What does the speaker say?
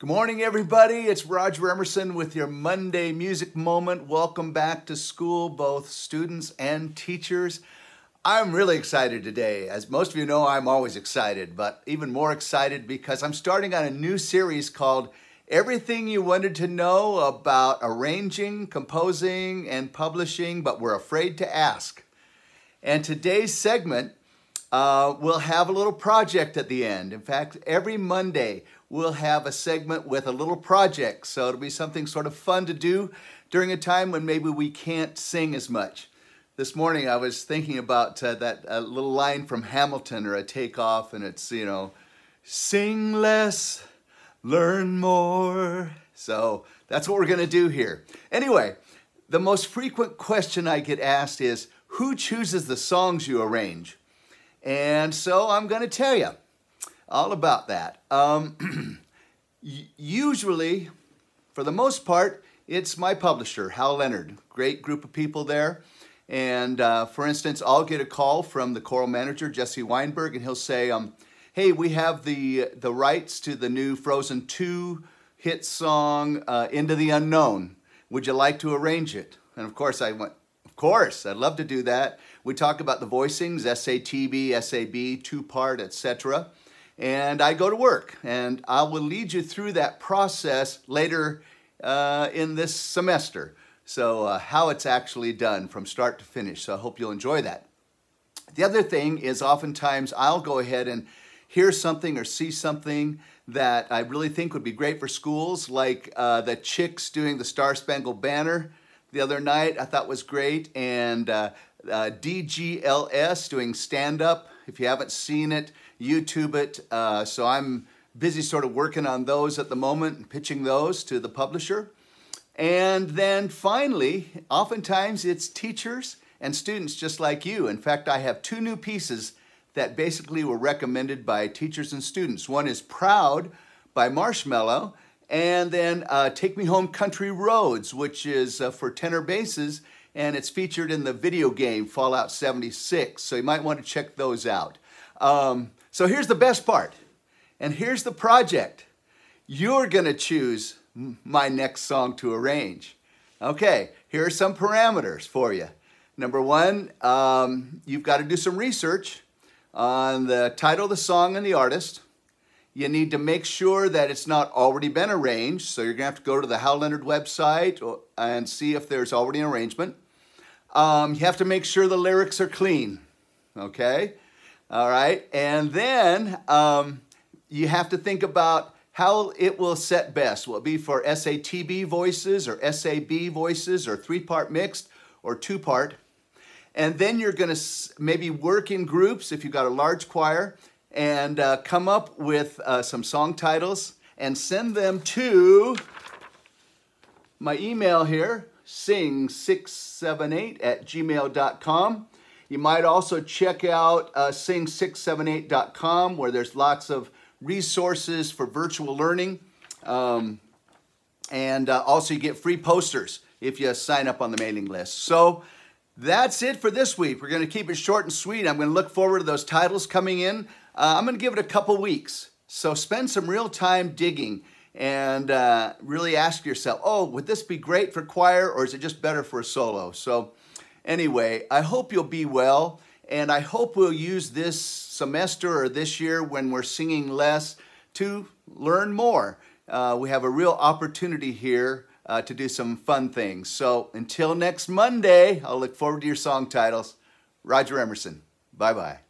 Good morning, everybody. It's Roger Emerson with your Monday Music Moment. Welcome back to school, both students and teachers. I'm really excited today. As most of you know, I'm always excited, but even more excited because I'm starting on a new series called Everything You Wanted to Know About Arranging, Composing, and Publishing, but We're Afraid to Ask. And today's segment uh, we'll have a little project at the end. In fact, every Monday we'll have a segment with a little project. So it'll be something sort of fun to do during a time when maybe we can't sing as much. This morning I was thinking about uh, that uh, little line from Hamilton or a takeoff, and it's, you know, sing less, learn more. So that's what we're going to do here. Anyway, the most frequent question I get asked is who chooses the songs you arrange? And so I'm going to tell you all about that. Um, usually, for the most part, it's my publisher, Hal Leonard. Great group of people there. And uh, for instance, I'll get a call from the choral manager, Jesse Weinberg, and he'll say, um, hey, we have the, the rights to the new Frozen 2 hit song, uh, Into the Unknown. Would you like to arrange it? And of course, I went, of course, I'd love to do that. We talk about the voicings, SATB, SAB, two-part, etc. And I go to work, and I will lead you through that process later uh, in this semester. So uh, how it's actually done from start to finish. So I hope you'll enjoy that. The other thing is oftentimes I'll go ahead and hear something or see something that I really think would be great for schools, like uh, the Chicks doing the Star Spangled Banner the other night I thought was great, and uh, uh, DGLS doing stand up. If you haven't seen it, YouTube it. Uh, so I'm busy sort of working on those at the moment and pitching those to the publisher. And then finally, oftentimes it's teachers and students just like you. In fact, I have two new pieces that basically were recommended by teachers and students. One is Proud by Marshmello, and then uh, Take Me Home Country Roads, which is uh, for tenor basses and it's featured in the video game Fallout 76. So you might want to check those out. Um, so here's the best part, and here's the project. You're going to choose my next song to arrange. Okay, here are some parameters for you. Number one, um, you've got to do some research on the title of the song and the artist. You need to make sure that it's not already been arranged, so you're going to have to go to the Hal Leonard website and see if there's already an arrangement. Um, you have to make sure the lyrics are clean, okay? All right, and then um, you have to think about how it will set best. Will it be for SATB voices or SAB voices or three-part mixed or two-part? And then you're going to maybe work in groups if you've got a large choir and uh, come up with uh, some song titles and send them to my email here, sing678 at gmail.com. You might also check out uh, sing678.com where there's lots of resources for virtual learning. Um, and uh, also you get free posters if you sign up on the mailing list. So that's it for this week. We're going to keep it short and sweet. I'm going to look forward to those titles coming in. Uh, I'm going to give it a couple weeks. So spend some real time digging and uh, really ask yourself, oh, would this be great for choir or is it just better for a solo? So anyway, I hope you'll be well and I hope we'll use this semester or this year when we're singing less to learn more. Uh, we have a real opportunity here uh, to do some fun things. So until next Monday, I'll look forward to your song titles. Roger Emerson. Bye-bye.